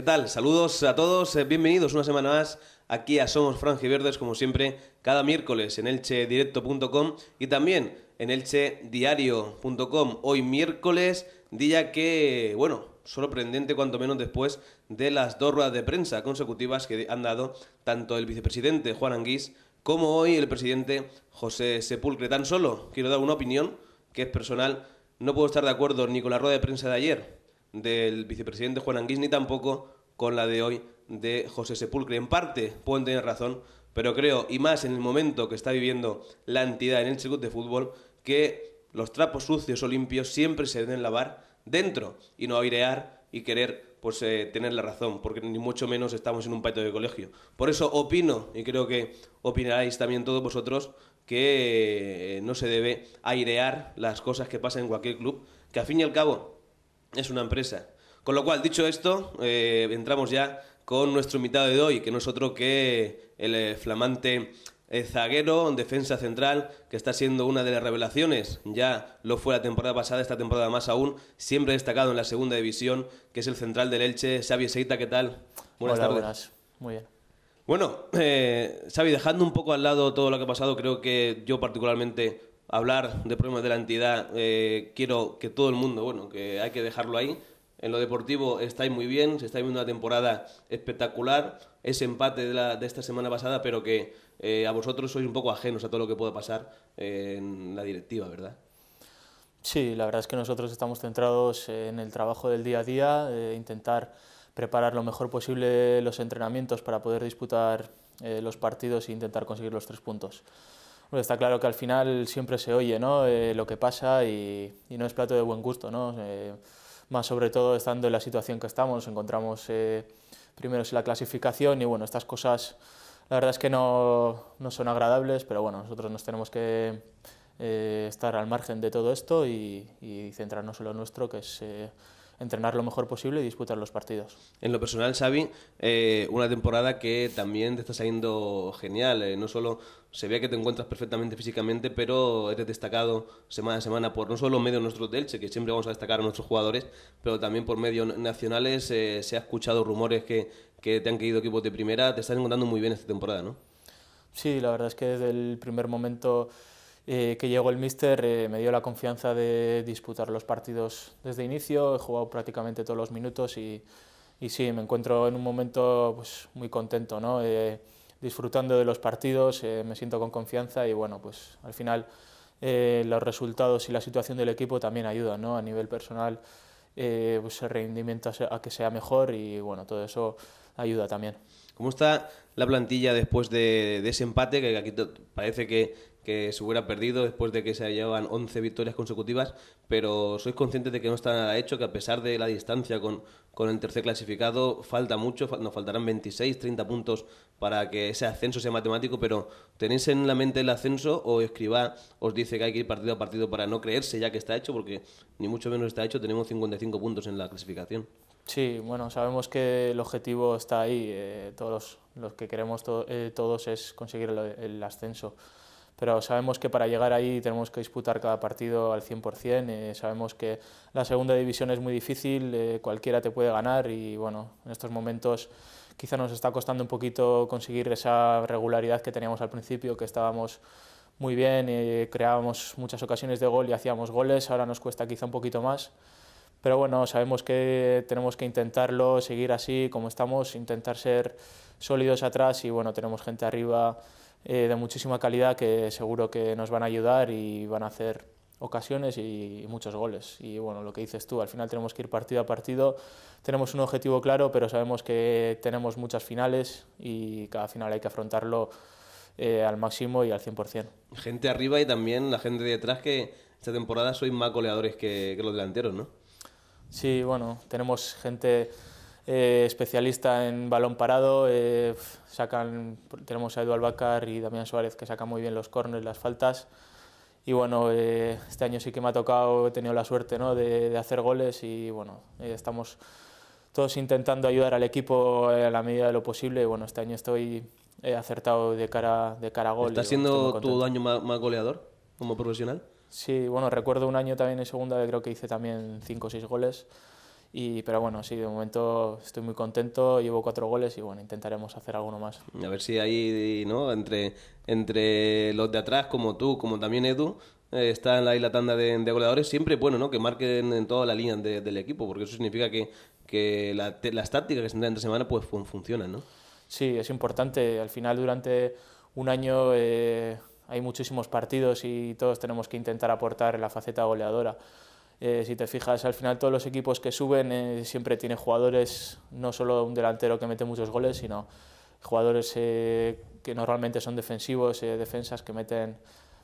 ¿Qué tal? Saludos a todos, eh, bienvenidos una semana más aquí a Somos Franjiverdes, como siempre, cada miércoles en elchedirecto.com y también en elchediario.com. Hoy miércoles, día que, bueno, sorprendente cuanto menos después de las dos ruedas de prensa consecutivas que han dado tanto el vicepresidente Juan Anguís como hoy el presidente José Sepulcre. Tan solo quiero dar una opinión que es personal. No puedo estar de acuerdo ni con la rueda de prensa de ayer del vicepresidente Juan Anguís ni tampoco con la de hoy de José Sepulcre. En parte pueden tener razón, pero creo, y más en el momento que está viviendo la entidad en el circuito de fútbol, que los trapos sucios o limpios siempre se deben lavar dentro y no airear y querer pues eh, tener la razón, porque ni mucho menos estamos en un patio de colegio. Por eso opino, y creo que opinaréis también todos vosotros, que eh, no se debe airear las cosas que pasan en cualquier club, que a fin y al cabo es una empresa. Con lo cual, dicho esto, eh, entramos ya con nuestro invitado de hoy, que no es otro que el eh, flamante eh, zaguero, defensa central, que está siendo una de las revelaciones. Ya lo fue la temporada pasada, esta temporada más aún, siempre destacado en la segunda división, que es el central del Elche. Xavi Seita, ¿qué tal? Buenas tardes. Buenas. Muy bien. Bueno, eh, Xavi, dejando un poco al lado todo lo que ha pasado, creo que yo particularmente hablar de problemas de la entidad, eh, quiero que todo el mundo, bueno, que hay que dejarlo ahí. En lo deportivo estáis muy bien, se está viendo una temporada espectacular, ese empate de, la, de esta semana pasada, pero que eh, a vosotros sois un poco ajenos a todo lo que puede pasar en la directiva, ¿verdad? Sí, la verdad es que nosotros estamos centrados en el trabajo del día a día, eh, intentar preparar lo mejor posible los entrenamientos para poder disputar eh, los partidos e intentar conseguir los tres puntos. Bueno, está claro que al final siempre se oye ¿no? Eh, lo que pasa y, y, no es plato de buen gusto. ¿no? Eh, más sobre todo estando en la situación que estamos, encontramos eh, primeros en la clasificación y bueno, estas cosas la verdad es que no, no son agradables, pero bueno, nosotros nos tenemos que eh, estar al margen de todo esto y, y centrarnos en lo nuestro, que es eh, entrenar lo mejor posible y disputar los partidos. En lo personal, Xavi, eh, una temporada que también te está saliendo genial. Eh, no solo se ve que te encuentras perfectamente físicamente, pero eres destacado semana a semana por no solo medios nuestros del Elche, que siempre vamos a destacar a nuestros jugadores, pero también por medios nacionales. Eh, se ha escuchado rumores que, que te han querido equipos de primera. Te estás encontrando muy bien esta temporada, ¿no? Sí, la verdad es que desde el primer momento eh, que llegó el míster eh, me dio la confianza de disputar los partidos desde inicio, he jugado prácticamente todos los minutos y, y sí, me encuentro en un momento pues, muy contento, ¿no? Eh, disfrutando de los partidos, eh, me siento con confianza y bueno, pues al final eh, los resultados y la situación del equipo también ayudan, ¿no? A nivel personal, eh, pues el rendimiento a que sea mejor y bueno, todo eso ayuda también. ¿Cómo está la plantilla después de, de ese empate? Que aquí parece que, que se hubiera perdido después de que se llevaban 11 victorias consecutivas, pero sois conscientes de que no está nada hecho, que a pesar de la distancia con, con el tercer clasificado, falta mucho, nos faltarán 26, 30 puntos para que ese ascenso sea matemático, pero ¿tenéis en la mente el ascenso o Escribá os dice que hay que ir partido a partido para no creerse ya que está hecho? Porque ni mucho menos está hecho, tenemos 55 puntos en la clasificación. Sí, bueno, sabemos que el objetivo está ahí, eh, todos los que queremos eh, todos es conseguir el ascenso pero sabemos que para llegar ahí tenemos que disputar cada partido al 100%, eh, sabemos que la segunda división es muy difícil, eh, cualquiera te puede ganar y bueno, en estos momentos quizá nos está costando un poquito conseguir esa regularidad que teníamos al principio, que estábamos muy bien, eh, creábamos muchas ocasiones de gol y hacíamos goles, ahora nos cuesta quizá un poquito más, pero bueno, sabemos que tenemos que intentarlo, seguir así como estamos, intentar ser sólidos atrás y bueno, tenemos gente arriba eh, de muchísima calidad que seguro que nos van a ayudar y van a hacer ocasiones y, y, muchos goles. Y bueno, lo que dices tú, al final tenemos que ir partido a partido, tenemos un objetivo claro, pero sabemos que tenemos muchas finales y cada final hay que afrontarlo eh, al máximo y al 100%. Gente arriba y también la gente de detrás que esta temporada sois más goleadores que, que los delanteros, ¿no? Sí, bueno, tenemos gente eh, especialista en balón parado. Eh, sacan, tenemos a Edu Albacar y Damián Suárez que sacan muy bien los corners, las faltas. Y bueno, eh, este año sí que me ha tocado, he tenido la suerte ¿no? de, de hacer goles y bueno, estamos todos intentando ayudar al equipo a la medida de lo posible. Y bueno, este año estoy acertado de cara, de cara a gol. ¿Estás siendo tu año más, más goleador como profesional? Sí, bueno, recuerdo un año también en segunda, creo que hice también 5 o 6 goles. Y, pero bueno, sí, de momento estoy muy contento, llevo cuatro goles y bueno, intentaremos hacer alguno más. A ver si ahí, ¿no? Entre, entre los de atrás, como tú, como también Edu, eh, está en la, tanda de, goleadores, siempre bueno, ¿no? Que marquen en toda la línea del equipo, porque eso significa que, que la, las tácticas que se entre semana pues funcionan, ¿no? Sí, es importante. Al final, durante un año eh, hay muchísimos partidos y todos tenemos que intentar aportar la faceta goleadora. Eh, si te fijas, al final todos los equipos que suben eh, siempre tienen jugadores, no solo un delantero que mete muchos goles, sino jugadores eh, que normalmente son defensivos, defensas que meten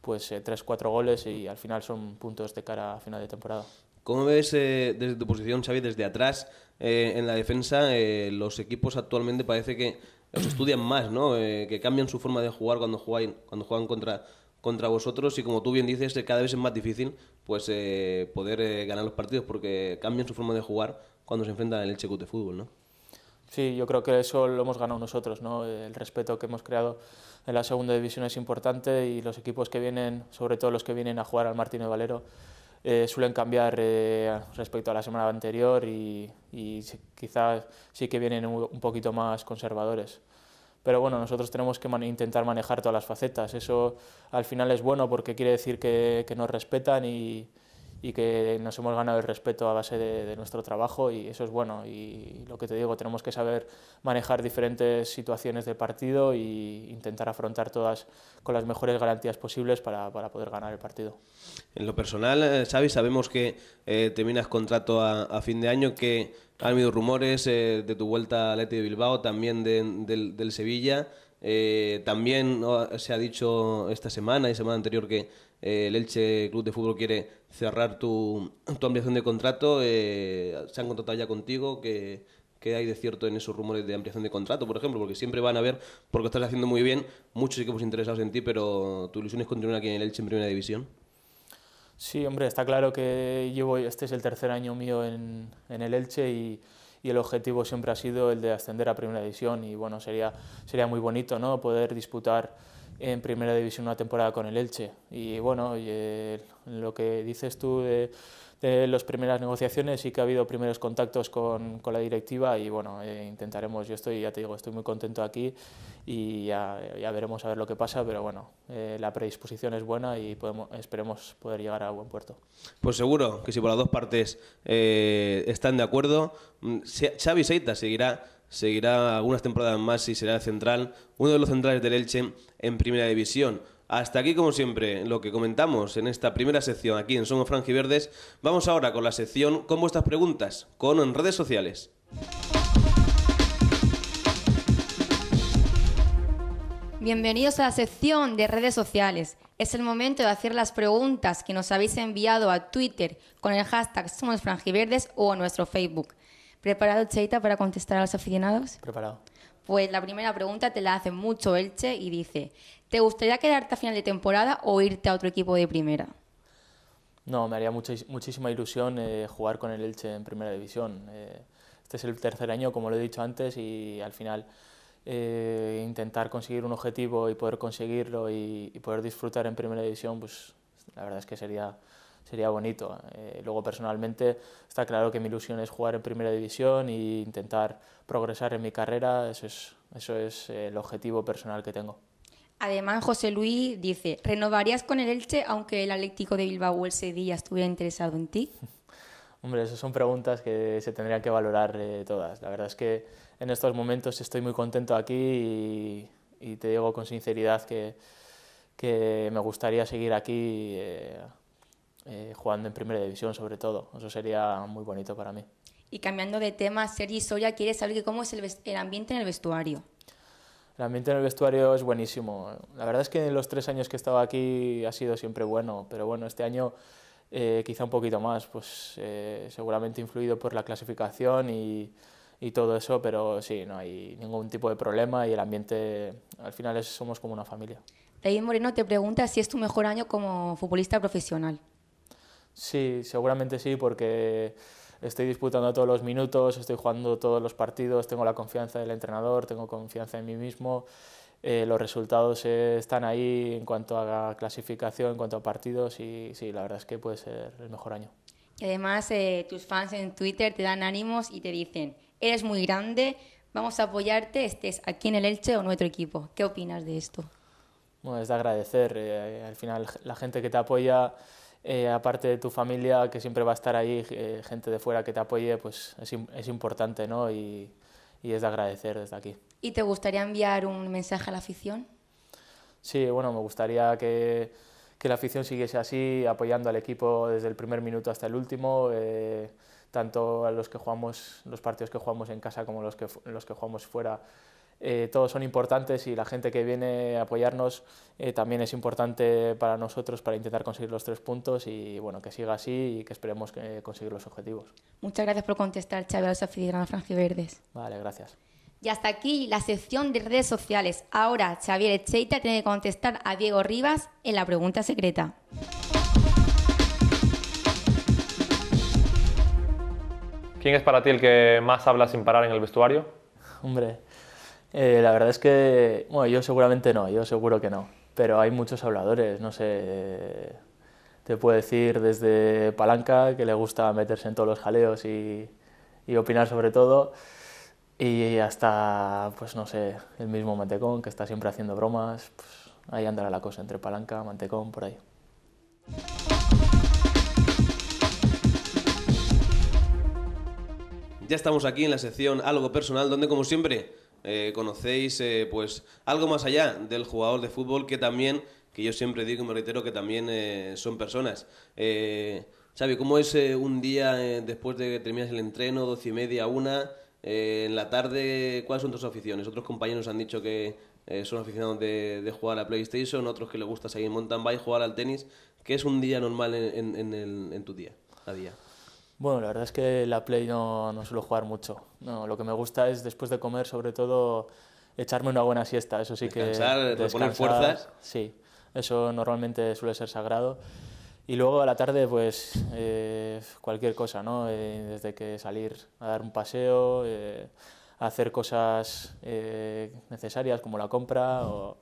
pues 3-4 goles y al final son puntos de cara a final de temporada. ¿Cómo ves desde tu posición, Xavi, desde atrás en la defensa? los equipos actualmente parece que los estudian más, ¿no? que cambian su forma de jugar cuando juegan, cuando juegan contra contra vosotros y como tú bien dices, cada vez es más difícil pues eh, poder eh, ganar los partidos porque cambian su forma de jugar cuando se enfrentan en el Checut de fútbol, ¿no? Sí, yo creo que eso lo hemos ganado nosotros, ¿no? El respeto que hemos creado en la segunda división es importante y los equipos que vienen, sobre todo los que vienen a jugar al Martín de Valero, eh, suelen cambiar respecto a la semana anterior y, y quizás sí que vienen un poquito más conservadores pero bueno, nosotros tenemos que intentar manejar todas las facetas. Eso al final es bueno porque quiere decir que, que nos respetan y, y, que nos hemos ganado el respeto a base de, nuestro trabajo y eso es bueno. Y lo que te digo, tenemos que saber manejar diferentes situaciones del partido e intentar afrontar todas con las mejores garantías posibles para, para poder ganar el partido. En lo personal, eh, Xavi, sabemos que eh, terminas contrato a, a fin de año, que ha habido rumores eh, de tu vuelta al Leti de Bilbao, también del, Sevilla. Eh, también se ha dicho esta semana y semana anterior que eh, el Elche Club de Fútbol quiere cerrar tu, tu ampliación de contrato. se han contratado ya contigo. ¿Qué, hay de cierto en esos rumores de ampliación de contrato, por ejemplo? Porque siempre van a haber, porque estás haciendo muy bien, muchos equipos interesados en ti, pero tu ilusión es continuar aquí en el Elche en Primera División. Sí, hombre, está claro que llevo, este es el tercer año mío en, en el Elche y, el objetivo siempre ha sido el de ascender a Primera División y bueno, sería, sería muy bonito ¿no? poder disputar en Primera División una temporada con el Elche. Y bueno, eh, lo que dices tú de de las primeras negociaciones sí que ha habido primeros contactos con, con la directiva y bueno, eh, intentaremos, yo estoy, ya te digo, estoy muy contento aquí y ya, ya veremos a ver lo que pasa, pero bueno, eh, la predisposición es buena y podemos, esperemos poder llegar a buen puerto. Pues seguro que si por las dos partes eh, están de acuerdo, mm, Xavi Seita seguirá seguirá algunas temporadas más y será central, uno de los centrales del Elche en primera división. Hasta aquí, como siempre, lo que comentamos en esta primera sección aquí en Somos Verdes. Vamos ahora con la sección con vuestras preguntas, con en redes sociales. Bienvenidos a la sección de redes sociales. Es el momento de hacer las preguntas que nos habéis enviado a Twitter con el hashtag Somos Franjiverdes o a nuestro Facebook. ¿Preparado, Cheita, para contestar a los aficionados? Preparado. Pues la primera pregunta te la hace mucho Elche y dice, ¿Te gustaría quedarte a final de temporada o irte a otro equipo de primera? No, me haría muchísima ilusión eh, jugar con el Elche en primera división. Eh, este es el tercer año, como lo he dicho antes, y al final eh, intentar conseguir un objetivo y poder conseguirlo y, poder disfrutar en primera división, pues la verdad es que sería, sería bonito. luego, personalmente, está claro que mi ilusión es jugar en primera división e intentar progresar en mi carrera. Eso es, eso es el objetivo personal que tengo. Además, José Luis dice, ¿renovarías con el Elche aunque el Atlético de Bilbao o el Sevilla estuviera interesado en ti? Hombre, esas son preguntas que se tendrían que valorar eh, todas. La verdad es que en estos momentos estoy muy contento aquí y, te digo con sinceridad que, que, me gustaría seguir aquí eh, eh, jugando en Primera División sobre todo. Eso sería muy bonito para mí. Y cambiando de tema, Sergi Soya quiere saber cómo es el ambiente en el vestuario. El ambiente en el vestuario es buenísimo. La verdad es que en los tres años que he estado aquí ha sido siempre bueno, pero bueno, este año eh, quizá un poquito más, pues eh, seguramente influido por la clasificación y, y, todo eso, pero sí, no hay ningún tipo de problema y el ambiente, al final es, somos como una familia. David Moreno te pregunta si es tu mejor año como futbolista profesional. Sí, seguramente sí, porque estoy disputando todos los minutos, estoy jugando todos los partidos, tengo la confianza del entrenador, tengo confianza en mí mismo, eh, los resultados están ahí en cuanto a clasificación, en cuanto a partidos y sí, la verdad es que puede ser el mejor año. Y además eh, tus fans en Twitter te dan ánimos y te dicen, eres muy grande, vamos a apoyarte, estés aquí en el Elche o en otro equipo. ¿Qué opinas de esto? Bueno, es de agradecer. eh, al final, la gente que te apoya, eh, aparte de tu familia, que siempre va a estar ahí, eh, gente de fuera que te apoye, pues es, es importante, ¿no? Y, y es de agradecer desde aquí. ¿Y te gustaría enviar un mensaje a la afición? Sí, bueno, me gustaría que, que la afición siguiese así, apoyando al equipo desde el primer minuto hasta el último, eh, tanto a los que jugamos, los partidos que jugamos en casa como los que, los que jugamos fuera. Eh, todos son importantes y la gente que viene a apoyarnos eh, también es importante para nosotros para intentar conseguir los tres puntos y bueno, que siga así y que esperemos que conseguir los objetivos. Muchas gracias por contestar, Xavi, a los aficionados franjiverdes. Vale, gracias. Y hasta aquí la sección de redes sociales. Ahora Xavier Echeita tiene que contestar a Diego Rivas en la pregunta secreta. ¿Quién es para ti el que más habla sin parar en el vestuario? Hombre, eh, la verdad es que, bueno, yo seguramente no, yo seguro que no, pero hay muchos habladores, no sé, te puedo decir desde Palanca, que le gusta meterse en todos los jaleos y, y opinar sobre todo, y hasta, pues no sé, el mismo Mantecón, que está siempre haciendo bromas, pues ahí andará la cosa entre Palanca, Mantecón, por ahí. Ya estamos aquí en la sección Algo Personal, donde como siempre eh, conocéis eh, pues algo más allá del jugador de fútbol que también, que yo siempre digo y me reitero que también eh, son personas. Eh, Xavi, ¿cómo es eh, un día eh, después de que terminas el entreno, doce y media, una, en la tarde, cuáles son tus aficiones? Otros compañeros han dicho que son aficionados de, de jugar a PlayStation, otros que les gusta seguir mountain bike, jugar al tenis. ¿Qué es un día normal en, en- en el- en tu día, a día? Bueno, la verdad es que la Play no, no suelo jugar mucho. No, lo que me gusta es después de comer, sobre todo, echarme una buena siesta. Eso sí Descansar, que. reponer fuerzas. Sí, eso normalmente suele ser sagrado. Y luego a la tarde, pues eh, cualquier cosa, ¿no? Eh, desde que salir a dar un paseo, eh, hacer cosas eh, necesarias como la compra o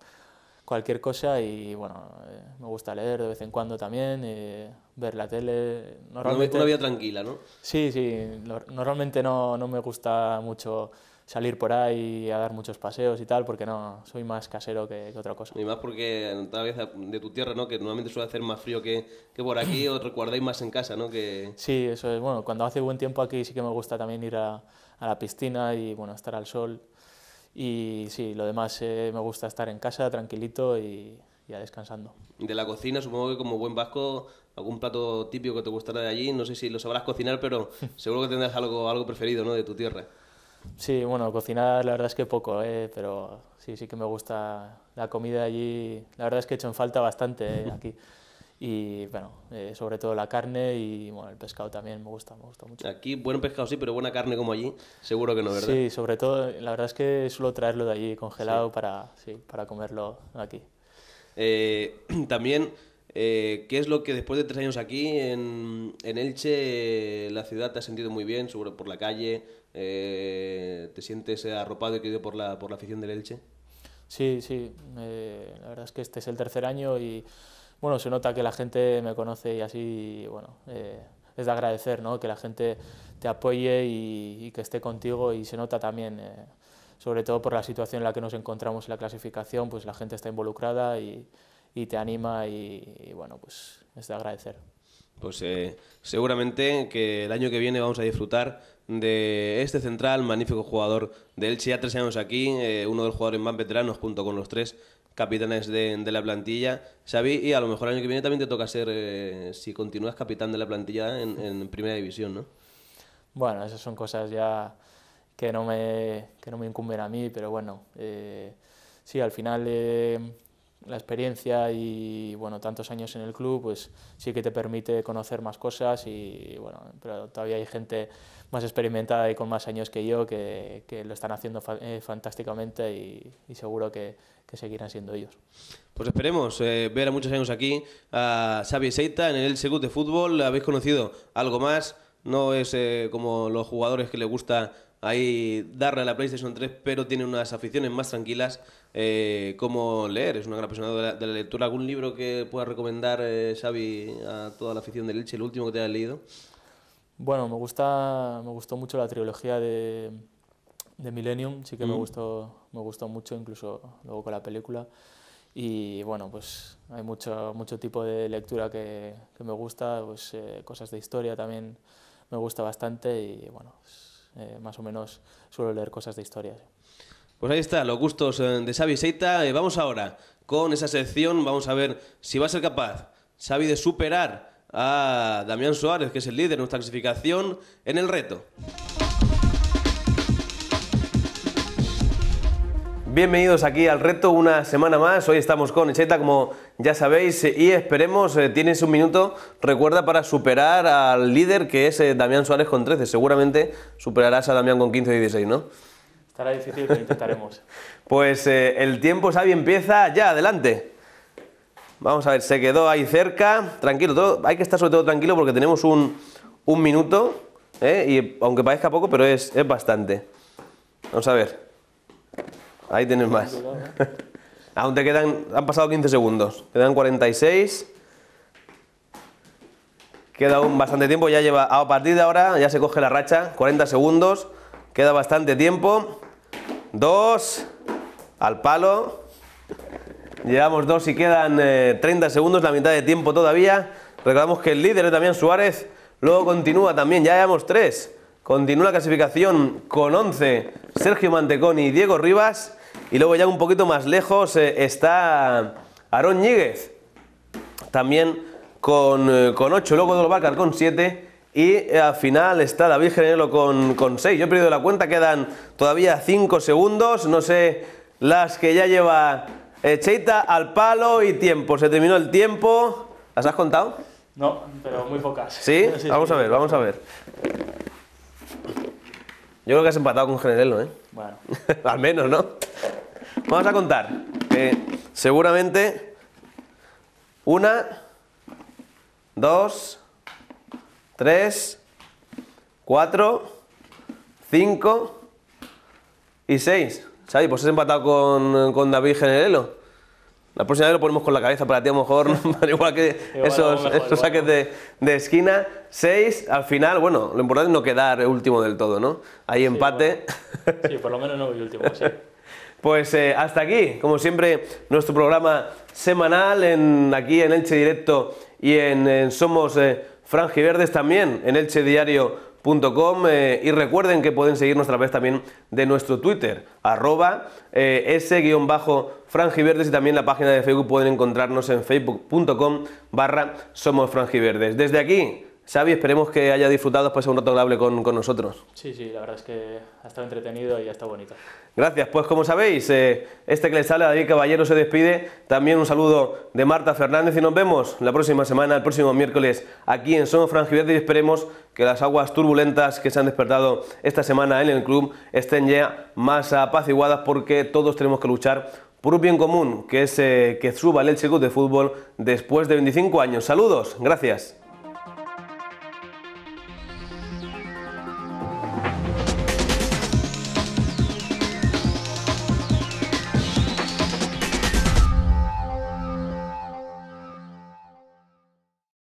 cualquier cosa. Y bueno, eh, me gusta leer de vez en cuando también, eh, ver la tele. Una, Normalmente, una vida tranquila, ¿no? Sí, sí. lo- Normalmente no, no me gusta mucho salir por ahí a dar muchos paseos y tal, porque no, soy más casero que, que otra cosa. Y más porque tal vez de tu tierra, ¿no? Que normalmente suele hacer más frío que, que por aquí, os recordáis más en casa, ¿no? Que... Sí, eso es. Bueno, cuando hace buen tiempo aquí sí que me gusta también ir a, a la piscina y bueno, estar al sol. Y sí, lo demás eh, me gusta estar en casa tranquilito y ya descansando. De la cocina, supongo que como buen vasco, algún plato típico que te gustará de allí, no sé si lo sabrás cocinar, pero seguro que tendrás algo, algo preferido, ¿no? De tu tierra. Sí, bueno, cocinar la verdad es que poco, eh, pero sí, sí que me gusta la comida allí. La verdad es que he hecho en falta bastante eh, aquí. Y bueno, eh, sobre todo la carne y bueno, el pescado también me gusta, me gusta mucho. Aquí, buen pescado sí, pero buena carne como allí, seguro que no, ¿verdad? Sí, sobre todo, la verdad es que suelo traerlo de allí congelado para, sí, para comerlo aquí. Eh, también, eh, ¿qué es lo que después de tres años aquí en, en Elche, la ciudad te has sentido muy bien, seguro por la calle? eh, ¿Te sientes arropado y querido por la, por la afición del Elche? Sí, sí, eh, la verdad es que este es el tercer año y bueno, se nota que la gente me conoce y así, bueno, eh, es de agradecer, ¿no? Que la gente te apoye y, que esté contigo y se nota también, eh, sobre todo por la situación en la que nos encontramos en la clasificación, pues la gente está involucrada y, te anima y, bueno, pues es de agradecer. Pues eh, seguramente que el año que viene vamos a disfrutar de este central, magnífico jugador de Elche, ya tres años aquí, uno de los jugadores más veteranos junto con los tres capitanes de, de la plantilla, Xavi, y a lo mejor el año que viene también te toca ser, eh, si continúas capitán de la plantilla en, primera división, ¿no? Bueno, esas son cosas ya que no me, que no me incumben a mí, pero bueno, eh, sí, al final eh, la experiencia y bueno, tantos años en el club, pues sí que te permite conocer más cosas y bueno, pero todavía hay gente más experimentada y con más años que yo que, que lo están haciendo eh, fantásticamente y, seguro que, que seguirán siendo ellos. Pues esperemos eh, ver a muchos años aquí a Xavi Seita en el Segut de fútbol. Habéis conocido algo más. No es eh, como los jugadores que le gusta ahí darle a la PlayStation 3, pero tiene unas aficiones más tranquilas eh, como leer. Es una gran apasionado de la, de la lectura. ¿Algún libro que pueda recomendar, eh, Xavi, a toda la afición del Elche? El último que te hayas leído. Bueno, me gusta, me gustó mucho la trilogía de, de Millennium, sí que me gustó, me gustó mucho, incluso luego con la película. Y bueno, pues hay mucho, mucho tipo de lectura que, que me gusta, pues eh, cosas de historia también me gusta bastante y bueno, pues, eh, más o menos suelo leer cosas de historia. Pues ahí está, los gustos eh, de Xavi Seita. Eh, vamos ahora con esa sección, vamos a ver si va a ser capaz Xavi de superar a Damián Suárez, que es el líder de nuestra clasificación, en el reto. Bienvenidos aquí al reto una semana más. Hoy estamos con Echeta, como ya sabéis, y esperemos, eh, tienes un minuto, recuerda, para superar al líder que es eh, Damián Suárez con 13. Seguramente superarás a Damián con 15 y 16, ¿no? Estará difícil, pero intentaremos. Pues eh, el tiempo, Xavi, empieza ya, adelante. Vamos a ver, se quedó ahí cerca. Tranquilo, todo, hay que estar sobre todo tranquilo porque tenemos un, un minuto, ¿eh? y aunque parezca poco, pero es, es bastante. Vamos a ver. Ahí tienes más. Aún te quedan, han pasado 15 segundos. Quedan 46. Queda aún bastante tiempo, ya lleva, a partir de ahora ya se coge la racha, 40 segundos, queda bastante tiempo. Dos, al palo. Llevamos dos y quedan eh, 30 segundos, la mitad de tiempo todavía. Recordamos que el líder es Damián Suárez, luego continúa también, ya llevamos tres. Continúa la clasificación con 11 Sergio Mantecón y Diego Rivas. Y luego ya un poquito más lejos eh, está Aarón Ñíguez, también con, eh, con 8, luego Dolbacar con 7 y eh, al final está David Generelo con, con 6. Yo he perdido la cuenta, quedan todavía 5 segundos, no sé las que ya lleva eh, Cheita al palo y tiempo. Se terminó el tiempo. ¿Las has contado? No, pero muy pocas. ¿Sí? Vamos a ver, vamos a ver. Yo creo que has empatado con Generelo, ¿eh? Bueno, Al menos, ¿no? Vamos a contar. que seguramente una, dos, tres, cuatro, cinco y seis. Xavi, pues has empatado con, con David Generelo. La próxima vez lo ponemos con la cabeza para ti, a lo mejor, igual que Igual, esos, mejor, esos saques de, de esquina. Seis, al final, bueno, lo importante es no quedar último del todo, ¿no? Ahí empate. sí, por lo menos no voy último, sí. Pues eh, hasta aquí, como siempre, nuestro programa semanal en, aquí en Elche Directo y en, en Somos eh, Franjiverdes también, en elchediario.com eh, y recuerden que pueden seguirnos a través también de nuestro Twitter, arroba eh, s-franjiverdes y también la página de Facebook pueden encontrarnos en facebook.com barra Somos Franjiverdes. Desde aquí, Xavi, esperemos que haya disfrutado después de un rato agradable con, con nosotros. Sí, sí, la verdad es que ha estado entretenido y ha estado bonito. Gracias, pues como sabéis, eh, este que les sale, David Caballero, se despide. También un saludo de Marta Fernández y nos vemos la próxima semana, el próximo miércoles, aquí en Somos Frangiverde y esperemos que las aguas turbulentas que se han despertado esta semana en el club estén ya más apaciguadas porque todos tenemos que luchar por un bien común, que es eh, que suba el Elche Club de Fútbol después de 25 años. Saludos, gracias.